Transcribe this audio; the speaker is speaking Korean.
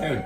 태연.